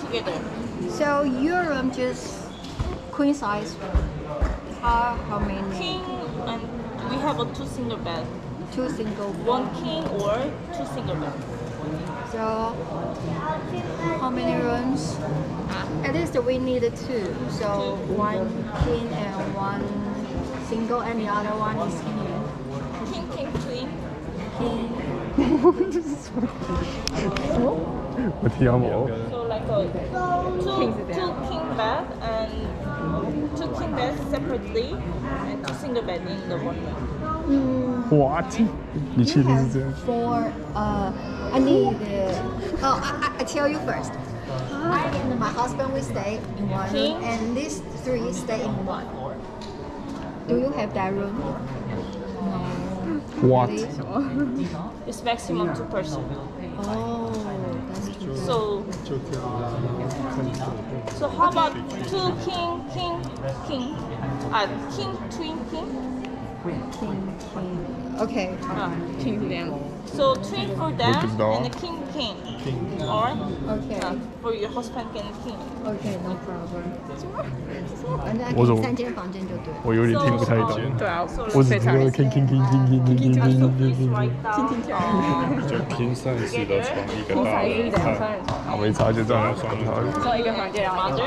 together. So your room just queen size? Uh, how many? King and we have a two single bed. Two single. Bed. One king or two single bed. So how many rooms? At least we need two. So two. one king and one single, and the other one is king. King, king, queen. King. what is this? what? So two, two king bed and two king beds separately and two single bed in the one room. Hmm. What? You have four. Uh, I need. Uh, oh, I, I tell you first. I and my husband we stay in one room, and these three stay in one. Do you have that room? No. What? It's maximum two person. Oh. So, so how about two king, king, king, uh, king, twin, king? King, king. Okay. Uh, king them. So twin for them and the king, king. King. Alright? Okay. Uh, for your husband and king. Okay, no problem. 我怎么三间房间就对？我有点听不太懂。对啊，我只听到听听听听听听听听听听听听听。就拼散式的床，一个大的，没差就这样，床。一个房间，然后。